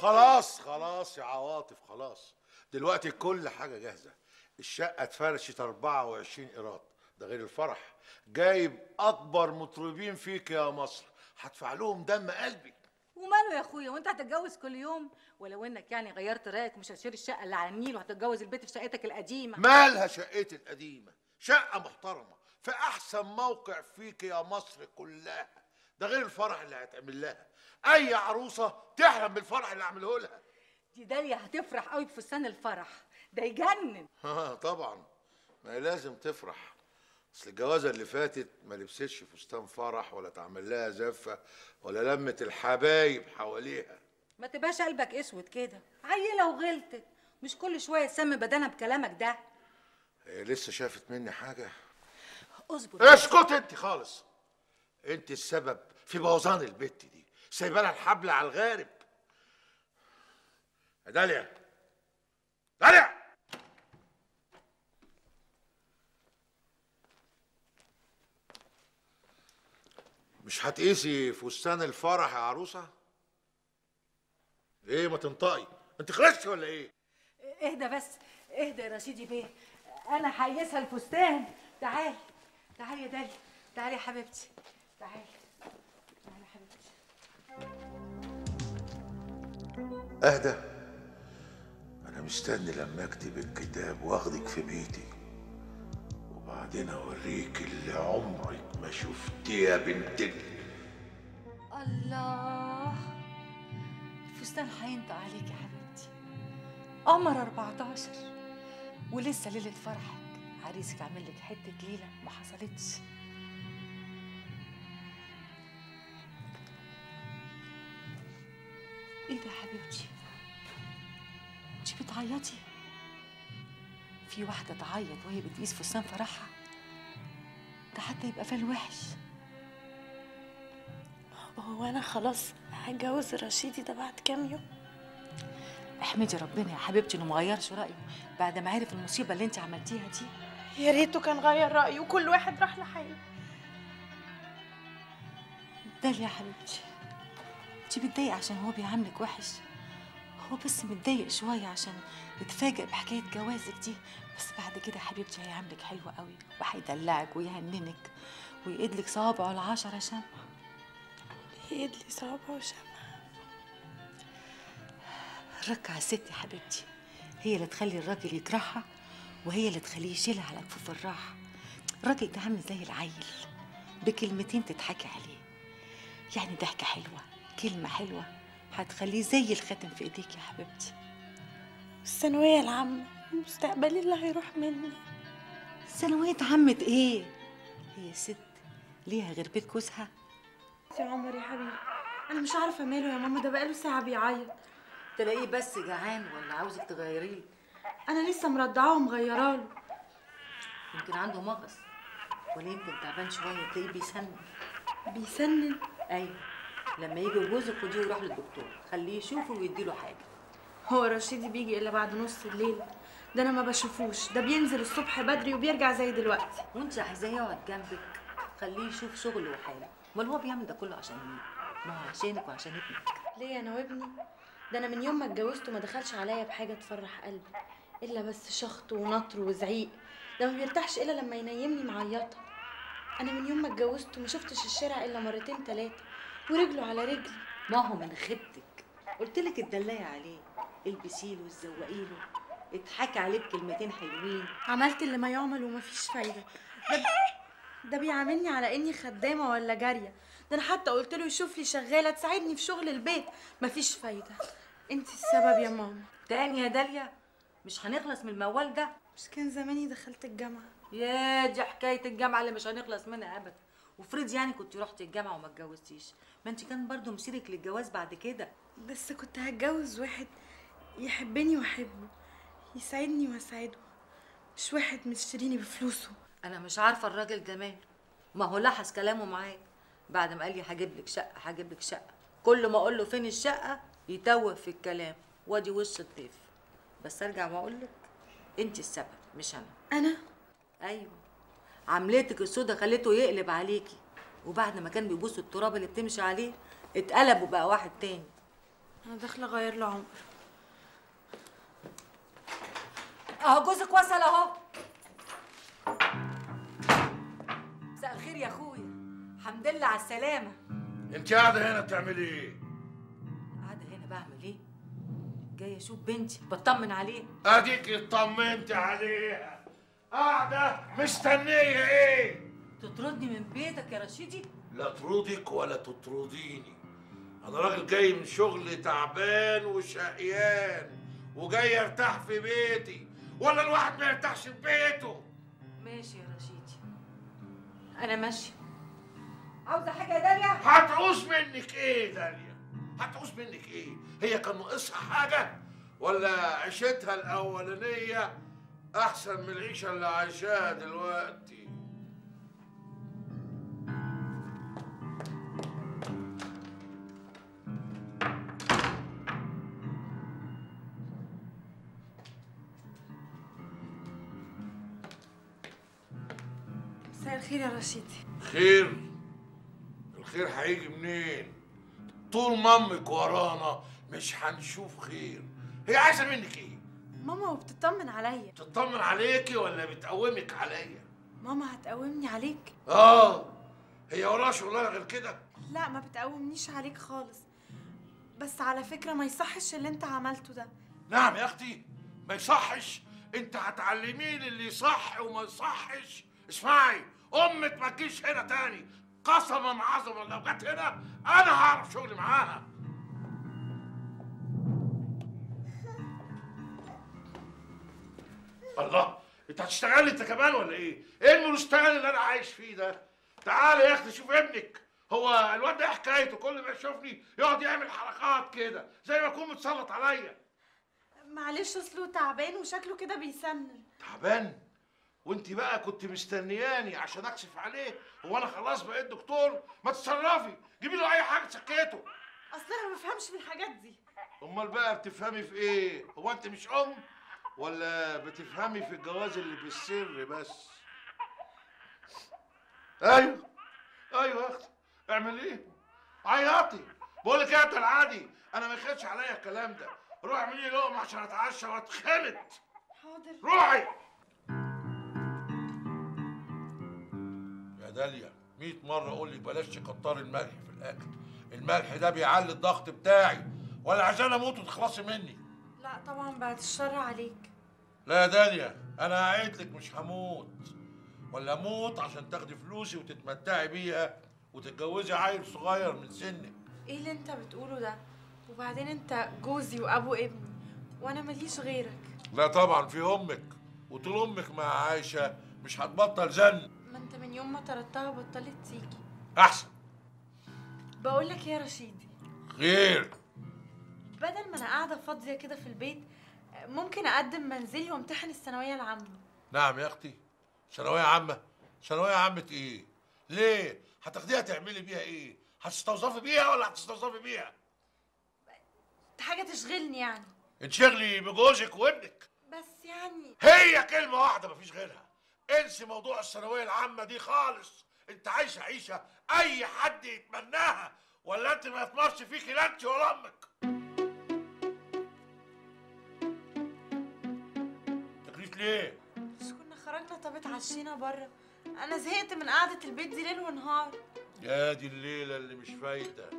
خلاص خلاص يا عواطف خلاص. دلوقتي كل حاجة جاهزة. الشقة اتفرشت 24 قيراط ده غير الفرح. جايب أكبر مطربين فيك يا مصر. هدفع لهم دم قلبي. وماله يا أخويا؟ وأنت هتتجوز كل يوم؟ ولو إنك يعني غيرت رأيك ومش هتشتري الشقة اللي على النيل وهتتجوز البيت في شقتك القديمة. مالها شقتي القديمة؟ شقة محترمة. في أحسن موقع فيك يا مصر كلها. ده غير الفرح اللي هيتعمل لها أي عروسة تحلم بالفرح اللي أعمله لها. دي داليا هتفرح قوي بفستان الفرح. ده يجنن. آه طبعا. ما هي لازم تفرح. أصل الجوازة اللي فاتت ما لبستش فستان فرح ولا تعمل لها زفة ولا لمه الحبايب حواليها. ما تبقاش قلبك أسود كده. عيلة وغلطت. مش كل شوية تسمي بدنها بكلامك ده. هي لسه شافت مني حاجة؟ اصبر. اسكت انت خالص. انت السبب. في بوظان البت دي. سايبه لها الحبل على الغارب. يا داليا. داليا! مش هتقيسي فستان الفرح يا عروسة؟ إيه ما تنطقي؟ انت خرجتي ولا إيه؟ اهدى بس اهدى يا رشيدي بيه. أنا هيسها الفستان. تعالي تعالي يا داليا. تعالي يا حبيبتي. تعالي. أهدى. أنا مستني لما أكتب الكتاب واخدك في بيتي. وبعدين أوريك اللي عمرك ما شفتيه يا بنت ال- الله. الفستان هينطق عليك يا حبيبتي. قمر 14 ولسه ليلة فرحك. عريسك عامل لك حتة ليلة ما حصلتش. إيه ده يا حبيبتي؟ انت بتعيطي؟ في واحدة تعيط وهي بتقيس فستان فرحها. ده حتى يبقى فال وحش. هو أنا خلاص هتجوز رشيدي ده بعد كام يوم؟ احمدي ربنا يا حبيبتي إنه مغيرش رأيه. بعد ما عرف المصيبة اللي انت عملتيها دي. يا ريته كان غير رأيه وكل واحد راح لحاله. داليا يا حبيبتي. انت بتضايقي عشان هو بيعاملك وحش؟ هو بس متضايق شوية عشان اتفاجئ بحكاية جوازك دي. بس بعد كده حبيبتي هيعاملك حلوة قوي وهيدلعك ويهننك ويقدلك صوابعه العشرة شمع ايد لي صوابعه وشمع الركعة الست يا حبيبتي. هي اللي تخلي الراجل يكرهها وهي اللي تخليه يشيلها على كفوف الراحة. الراجل ده عامل زي العيل بكلمتين تضحكي عليه. يعني ضحكة حلوة. كلمة حلوة هتخليه زي الخاتم في إيديك يا حبيبتي. الثانوية العامة مستقبلي اللي هيروح مني. ثانوية عامة إيه؟ هي ست ليها غير بيت جوزها يا عمر يا حبيبي أنا مش عارفة ماله يا ماما ده بقاله ساعة بيعيط. تلاقيه بس جعان ولا عاوزك تغيريه. أنا لسه مرضعاه ومغيراه له. يمكن عنده مغص ولا يمكن تعبان شوية تلاقيه بيسنن. بيسنن؟ أيوه. لما يجي جوزك خديه ويروح للدكتور خليه يشوفه ويديله حاجة. هو رشيدي بيجي إلا بعد نص الليل؟ ده أنا ما بشوفوش. ده بينزل الصبح بدري وبيرجع زي دلوقتي. وانت عايزاه يقعد جنبك خليه يشوف شغله وحاله امال هو بيعمل ده كله عشان مين؟ ما هو عشانك وعشان ابنك. ليه أنا وابني؟ ده أنا من يوم ما اتجوزته ما دخلش عليا بحاجة تفرح قلبي. إلا بس شخط ونطر وزعيق. ده ما بيرتاحش إلا لما ينيمني معيطة. أنا من يوم ما اتجوزته ما شفتش الشارع إلا مرتين تلاتة. ورجله على رجلي. ما هو من خيبتك قلت لك اتدلعي عليه. البسي له وتزوقي له. اضحكي عليه بكلمتين حلوين. عملت اللي ما يعمل ومفيش فايدة. ده ده بيعاملني على إني خدامة ولا جارية. ده أنا حتى قلت له يشوف لي شغالة تساعدني في شغل البيت. مفيش فايدة. أنت السبب يا ماما. تاني يا داليا مش هنخلص من الموال ده؟ مش كان زماني دخلت الجامعة. يا دي حكاية الجامعة اللي مش هنخلص منها ابدا. وفرض يعني كنت رحتي الجامعة وما اتجوزتيش. ما انت كان برضو مسيرك للجواز بعد كده. بس كنت هتجوز واحد يحبني وأحبه يساعدني وأساعده مش واحد مشتريني بفلوسه. أنا مش عارفة الراجل ده ماله. ما هو لحس كلامه معاك بعد ما قال لي هجيب لك شقة هجيب لك شقة. كل ما أقول له فين الشقة يتوه في الكلام. وادي وش الضيف. بس أرجع وأقول لك أنت السبب مش أنا. أنا؟ أيوه. عملتك السودا خليته يقلب عليكي. وبعد ما كان بيبوس التراب اللي بتمشي عليه اتقلب وبقى واحد تاني. أنا داخلة أغير له عمر. أهو جوزك وصل أهو. مساء الخير يا أخويا. الحمد لله على السلامة. انت قاعدة هنا بتعملي إيه؟ قاعدة هنا بعمل إيه؟ جاية أشوف بنتي بطمن عليها. أديك اطمنت عليها. قاعدة مستنية إيه؟ تطردني من بيتك يا رشيدي؟ لا تطردك ولا تطرديني. أنا راجل جاي من شغل تعبان وشقيان وجاي أرتاح في بيتي. ولا الواحد ما يرتاحش في بيته. ماشي يا رشيدي. أنا ماشية. عاوزة حاجة يا داليا؟ هتعوز منك إيه داليا؟ هتعوز منك إيه؟ هي كان ناقصها حاجة ولا عيشتها الأولانية أحسن من العيشة اللي عايشاها دلوقتي. مساء الخير يا رشيدي خير. الخير هيجي منين؟ طول ما أمك ورانا مش هنشوف خير. هي عايزة منك إيه؟ ماما وبتطمن عليا. تطمن عليكي ولا بتقومك عليا؟ ماما هتقومني عليك. آه هي وراها شغلانة غير كده؟ لا ما بتقومنيش عليك خالص. بس على فكرة ما يصحش اللي انت عملته ده. نعم يا أختي ما يصحش. انت هتعلميني اللي يصح وما يصحش. اسمعي أمك ما تجيش هنا تاني. قسما عظما لو جت هنا أنا هعرف شغلي معاها. الله انت هتشتغلي انت كمان ولا إيه؟ إيه المستقبل اللي أنا عايش فيه ده؟ تعالى يا أختي شوف ابنك هو الواد ده حكايته كل ما يشوفني يقعد يعمل حركات كده زي ما يكون متسلط عليا. معلش اصله تعبان وشكله كده بيسنن تعبان؟ وانت بقى كنت مستنياني عشان اكشف عليه هو أنا خلاص بقيت دكتور؟ ما تتصرفي جيبي له اي حاجة تسكته اصل أنا ما بفهمش في الحاجات دي. امال بقى بتفهمي في إيه؟ هو انت مش ام؟ ولا بتفهمي في الجواز اللي في السر بس؟ أيوه أيوه يا أختي. اعمل إيه؟ عيطي بقول لك إيه يا العادي أنا ما يخدش عليا الكلام ده. روحي اعملي لي لقمة عشان أتعشى واتخمد حاضر. روحي. يا داليا 100 مرة أقول لك بلاش تكتري الملح في الأكل، الملح ده بيعلي الضغط بتاعي، ولا عشان أموت وتخلصي مني. لا طبعا بعد الشر عليك. لا يا داليا أنا قايل لك مش هموت، ولا أموت عشان تاخدي فلوسي وتتمتعي بيها وتتجوزي عيل صغير من سنك. إيه اللي أنت بتقوله ده؟ وبعدين أنت جوزي وأبو ابني وأنا ماليش غيرك. لا طبعا في أمك، وطول أمك مع عايشة مش هتبطل زن، ما أنت من يوم ما طردتها بطلت تيجي. أحسن. بقول لك يا رشيدي؟ خير بدل ما أنا قاعدة فاضيه كده في البيت ممكن اقدم منزلي وامتحن الثانوية العامة. نعم يا أختي. ثانوية عامة. ثانوية عامة إيه؟ ليه؟ هتاخديها تعملي بيها إيه؟ هتستوظفي بيها ولا هتستوظفي بيها؟ دي حاجة تشغلني يعني. انشغلي بجوزك وابنك. بس يعني هي كلمة واحدة مفيش غيرها. انسي موضوع الثانوية العامة دي خالص. انت عايشة عيشة أي حد يتمناها. ولا انت ما يطمرش فيكي لا انت ولا أمك. ليه؟ مش كنا خرجنا طب اتعشينا بره أنا زهقت من قعدة البيت دي ليل ونهار. يا دي الليلة اللي مش فايدة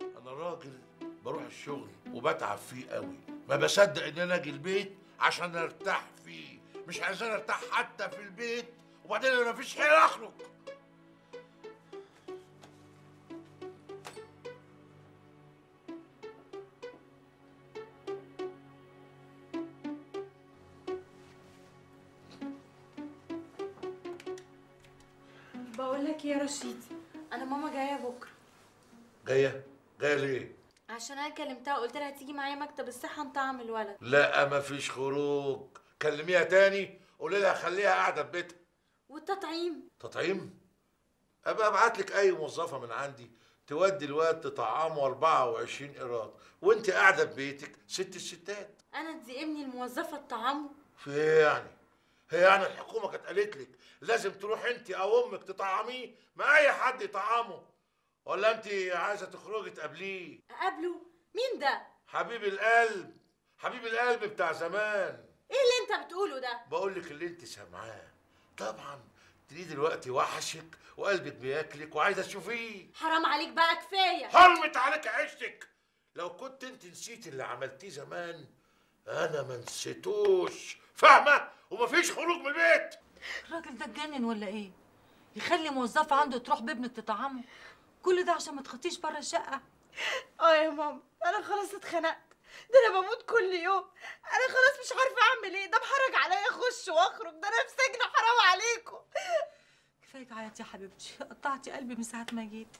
أنا راجل بروح الشغل وبتعب فيه قوي. ما بصدق إن أنا أجي البيت عشان أرتاح فيه. مش عايزين أرتاح حتى في البيت. وبعدين أنا مفيش حيل أخرج. رشيدي أنا ماما جاية بكرة. جاية؟ جاية ليه؟ عشان أنا كلمتها وقلت لها تيجي معايا مكتب الصحة نطعم الولد لا مفيش خروج. كلميها تاني قولي لها خليها قاعدة في بيتها. والتطعيم؟ تطعيم؟ أبقى أبعت لك أي موظفة من عندي تودي الواد تطعمه 24 قيراط وأنت قاعدة في بيتك ست الستات. أنا ادي ابني الموظفة تطعمه في إيه يعني؟ هي يعني الحكومة كانت قالت لك لازم تروح انت أو أمك تطعميه؟ ما اي حد يطعمه. ولا انت عايزة تخرجي تقابليه؟ أقابله؟ مين ده؟ حبيب القلب. حبيب القلب بتاع زمان. إيه اللي انت بتقوله ده؟ بقول لك اللي انت سامعاه. طبعا تلاقيه دلوقتي وحشك وقلبك بياكلك وعايزة تشوفيه. حرام عليك بقى كفاية. حرمت عليك عيشتك. لو كنت انت نسيت اللي عملتيه زمان أنا ما نسيتوش. فاهمة؟ ومفيش خروج من البيت. الراجل ده اتجنن ولا إيه؟ يخلي موظفة عنده تروح بابنك تطعمه. كل ده عشان ما تخطيش بره الشقة. آه يا ماما أنا خلاص اتخنقت. ده أنا بموت كل يوم. أنا خلاص مش عارفة اعمل إيه. ده محرج عليا اخش واخرج. ده أنا في سجن حرام عليكم. كفاية عيط يا حبيبتي. قطعتي قلبي من ساعة ما جيت.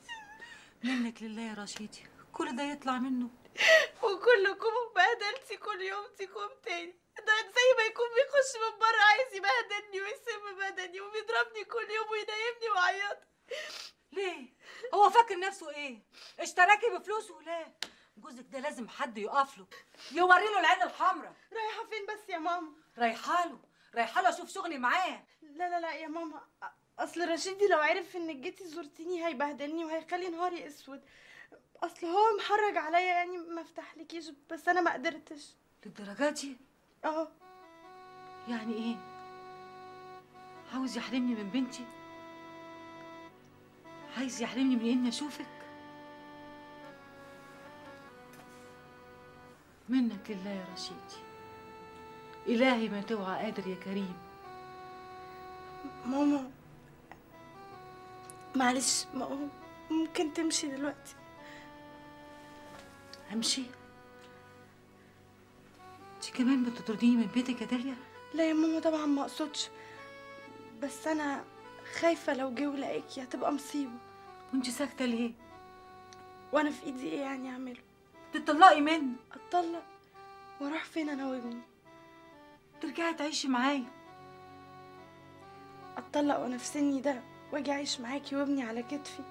منك لله يا رشيدي. كل ده يطلع منه. وكلكم بهدلتي كل يوم تيكم تاني. ده زي ما يكون بيخش من بره عايز يبهدلني ويسم بدني وبيضربني كل يوم وينيمني ويعيط. ليه؟ هو فاكر نفسه إيه؟ اشتراكي بفلوسه لا جوزك ده لازم حد يقف له. يوري له العين الحمراء. رايحة فين بس يا ماما؟ رايحة له. رايحة له أشوف شغلي معاه. لا لا لا يا ماما. أصل رشيدي لو عرف انك جيتي زرتيني هيبهدلني وهيخلي نهاري أسود. أصل هو محرج عليا يعني ما افتحلكيش بس أنا ما قدرتش. للدرجة دي؟ آه يعني إيه؟ عاوز يحرمني من بنتي؟ عايز يحرمني من اني اشوفك؟ منك لله يا رشيدي إلهي ما توعى قادر يا كريم ماما معلش ما هو ممكن تمشي دلوقتي انت كمان بتطرديني من بيتك يا داليا؟ لا يا ماما طبعا ما أقصدش. بس أنا خايفة لو جه ولقاكي هتبقى مصيبة. وأنت ساكتة ليه؟ وأنا في إيدي إيه يعني أعمله؟ تطلقي منه أتطلق. وأروح فين أنا وابني؟ ترجعي تعيشي معايا. أتطلق وأنا في سني ده وأجي أعيش معاكي وابني على كتفي.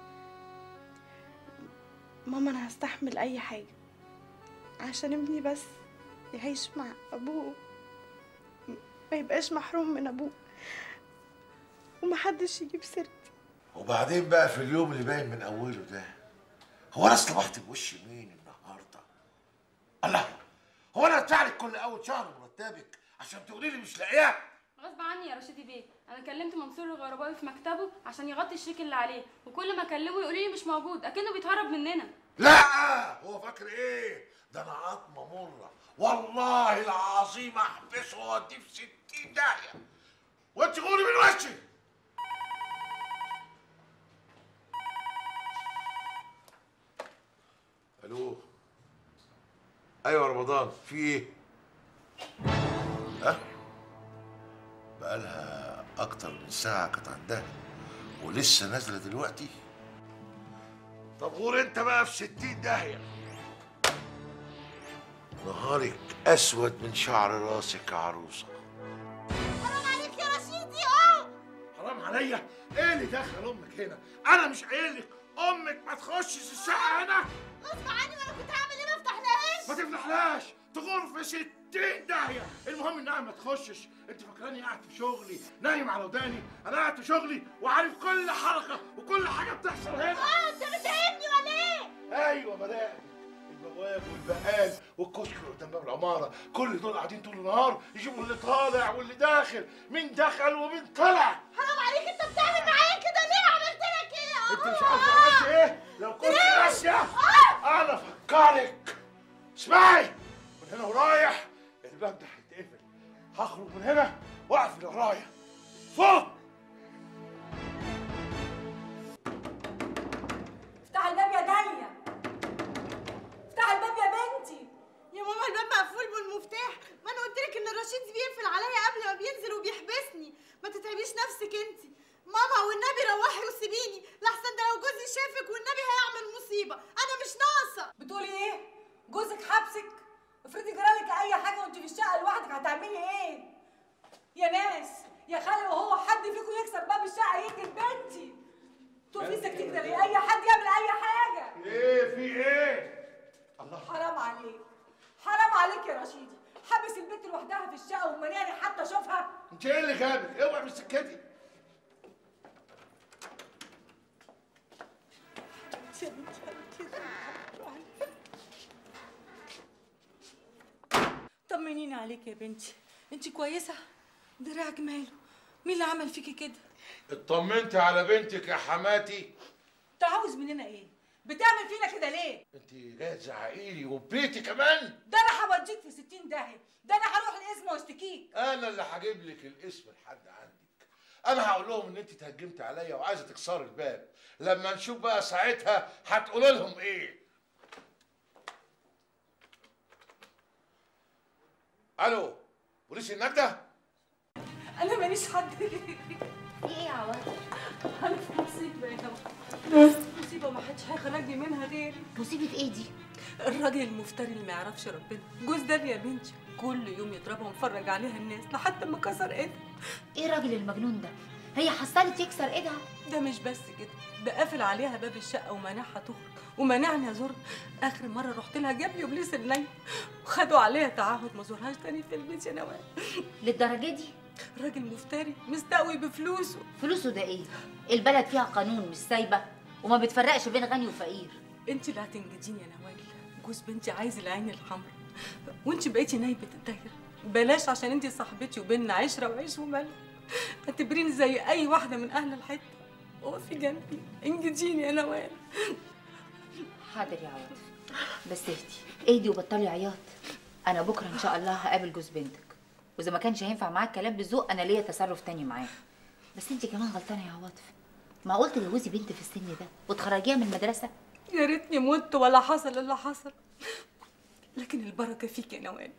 ماما أنا هستحمل أي حاجة. عشان ابني بس. يعيش مع أبوه. ما يبقاش محروم من أبوه. ومحدش يجيب سيرتي وبعدين بقى في اليوم اللي باين من أوله ده هو أنا اصطبحت بوش مين النهارده؟ الله هو أنا ادفع لك كل أول شهر مرتبك عشان تقولي لي مش لاقياه غصب عني يا رشيدي بيه. أنا كلمت منصور الغرباوي في مكتبه عشان يغطي الشيك اللي عليه. وكل ما أكلمه يقول لي مش موجود أكنه بيتهرب مننا. لا هو فاكر إيه؟ ده أنا عظمه مرة. والله العظيم احبسه واوديه في 60 داهيه وانت غوري من وشي ألو؟ أيوه رمضان. في إيه؟ ها؟ بقالها أكتر من ساعة كانت عندها ولسه نازلة دلوقتي. طب غور أنت بقى في ستين داهية. نهارك أسود من شعر راسك يا عروسة. حرام عليك يا رشيدي آه حرام عليا؟ إيه اللي دخل أمك هنا؟ أنا مش قايل لك أمك ما تخشش الشقة هنا. غصب عني وأنا كنت هعمل إيه؟ ما أفتحلهاش. ما تفتحلهاش. تغور في ستين داهية. المهم إنها ما تخشش. أنت فاكراني قاعد في شغلي نايم على وداني. أنا قاعد في شغلي وعارف كل حركة وكل حاجة بتحصل هنا. آه أنت بتهمني ولا إيه؟ أيوه بدأت البواب والبقال والكشك اللي قدام باب العمارة. كل دول قاعدين طول النهار يشوفوا اللي طالع واللي داخل. مين دخل ومين طلع. حرام عليك انت بتعمل معايا كده ليه عملت لك إيه؟ انت مش عارف عملت إيه؟ لو كنت ناسيه أنا أفكرك. اسمعي. من هنا ورايح الباب ده هيتقفل. هخرج من هنا واقف اللي ورايا. فوق! ماما الباب مقفول بالمفتاح ما أنا قلت لك إن الرشيد بيقفل عليا قبل ما بينزل وبيحبسني. ما تتعبيش نفسك انت ماما والنبي روحي وسيبيني. لحسن ده لو جوزي شافك والنبي هيعمل مصيبه أنا مش ناقصه بتقولي إيه جوزك حبسك افرضي جرالك اي حاجة وانت في الشقه لوحدك هتعملي إيه يا ناس يا خالي وهو حد فيكم يكسر باب الشقه يقتل بنتي تقفي ساكتين كده ليه اي حد يعمل اي حاجة إيه في إيه الله حرام عليك حرام عليك يا رشيدي حبس البنت لوحدها في الشقه ومنعني حتى اشوفها انت إيه اللي جابك اوعي من سكتي طمنيني عليك يا بنتي انت كويسه دراعك ماله مين اللي عمل فيكي كده اطمنت على بنتك يا حماتي انت عاوز مننا إيه بتعمل فينا كده ليه انت جاية تزعقيلي وبيتي كمان ده أنا هوديك في 60 داهيه ده أنا هروح الاسم واشتكيك أنا اللي هجيب لك الاسم لحد عندك أنا هقول لهم ان انت تهجمت عليا وعايزه تكسري الباب لما نشوف بقى ساعتها هتقول لهم إيه ألو بوليس النجده أنا ماليش حد. في إيه يا عواطف أنا في مصيبة يا جماعة. مصيبة ما حدش هيخرجني منها غيري مصيبة إيه دي؟ الراجل المفتري اللي ما يعرفش ربنا. جوز ده يا بنتي. كل يوم يضربها ويفرج عليها الناس لحد ما كسر إيدها. إيه الراجل المجنون ده؟ هي حصلت يكسر ايدها؟ ده مش بس كده ده قافل عليها باب الشقة ومانعها تخرج ومانعني ازور آخر مرة رحت لها جاب لي إبليس النيل وخدوا عليها تعهد ما زورهاش تاني في البيت يا نوال. للدرجة دي؟ راجل مفتري مستقوي بفلوسه. فلوسه ده إيه؟ البلد فيها قانون مش سايبة وما بتفرقش بين غني وفقير. انت اللي هتنجديني يا نوال. جوز بنتي عايز العين الحمراء. وانت بقيتي نايبة الدايرة. بلاش عشان انت صاحبتي وبيننا عشرة وعيش وملح اعتبريني زي أي واحدة من أهل الحتة. وقفي جنبي. انجديني يا نوال حاضر يا عواطف بس اهدي. اهدي وبطلي عياط. أنا بكرة إن شاء الله هقابل جوز بنتك. وإذا ما كانش هينفع معاك كلام بالذوق أنا ليا تصرف تاني معاه بس انت كمان غلطانة يا عواطف ما قلت جوزي بنت في السن ده. وتخرجيها من المدرسة. يا ريتني مت ولا حصل اللي حصل. لكن البركة فيك يا نوال.